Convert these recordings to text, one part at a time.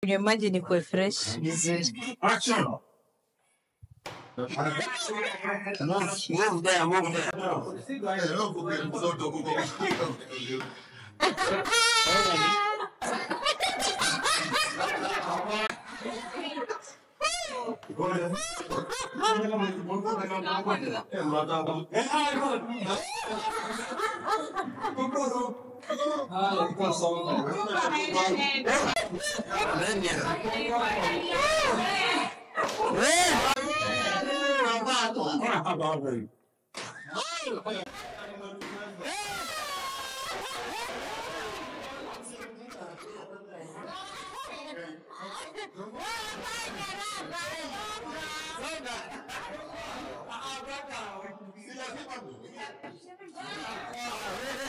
Can não imagine if we're fresh? Dizer. Action! Move, move there, move there. Ah, lên nhà lên nó ba tuổi ba tuổi Thank you.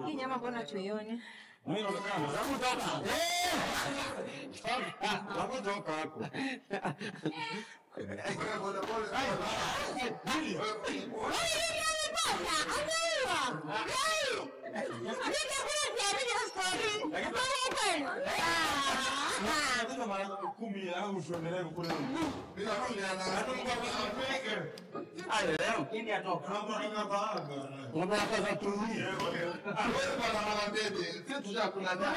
Andiamo a Bonacione. Noi non abbiamo, abbiamo dopo. Eh! Dopo dopo, ecco. Bravo, la bolla. Dai, Giulio. Dai! Mica qui, mica scorri. Ma è bello. i don't know. tuendelee kukula. Bila kunyana. Natumka kwa mfeke. Ai leo nini atoka? Mambo I don't know tumie. Wewe bwana mama baby, sisi tushakula ndani.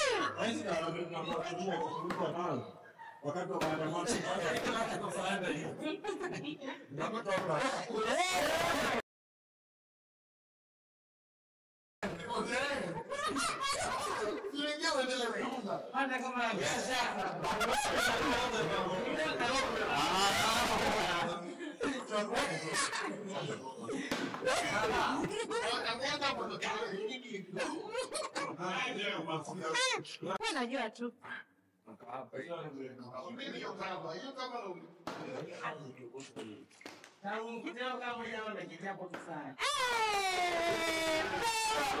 Aplausos ha ha! najua tu Hey!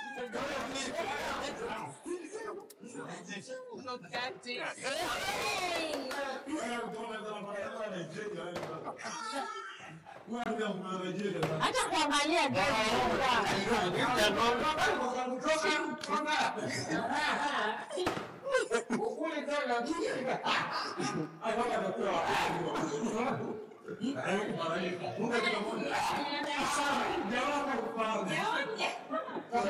干净！哎，哎哎哎哎哎哎哎哎哎哎哎哎哎哎哎哎哎哎哎我还没有回来接你呢。俺这黄半夜干啥？干啥？干啥？干啥？干啥？干啥？干啥？干啥？干啥？干啥？我屋里干啥？出去干啥？俺他妈的不要脸！我操！哎，我的妈！我这个不是，上两万块房子。两万块。Aí,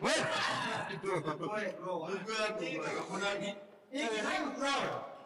Wait!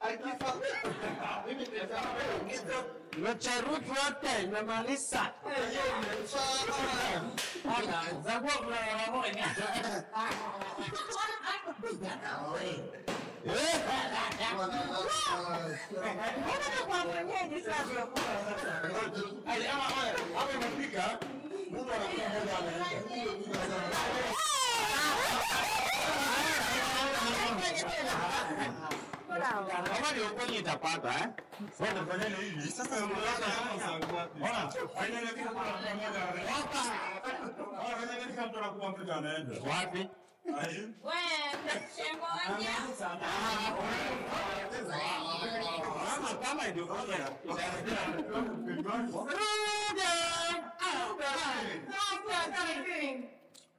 akifa Macharuki wote namaliza zakuwa kulala moja amepika Mungu anakuja Kama ni ukweli itapata eh? Ndio. Wewe Tuwaonyeshe hao wenye wajaonja. Wacha nipatie na sabu. Wacha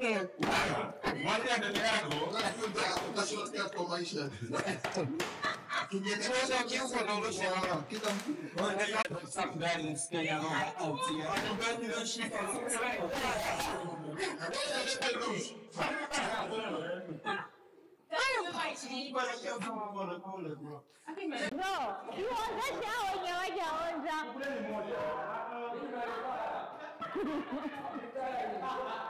mnini nipane na sabu. Nipane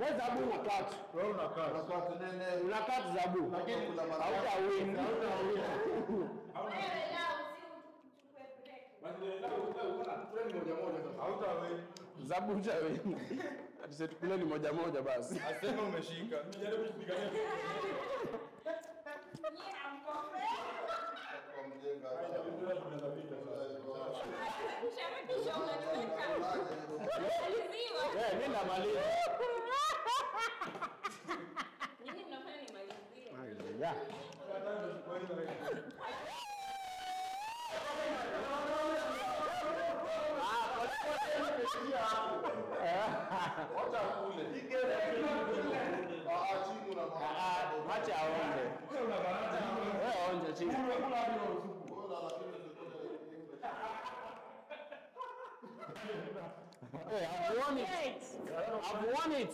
we zabu unakatu unakatu zabu. Hauta win. Hauta win. zabu utawini atisetukuleni moja moja basi. Asema umeshika. Eh, mimi namanya lima inti. Hey, I've won it. I've won it.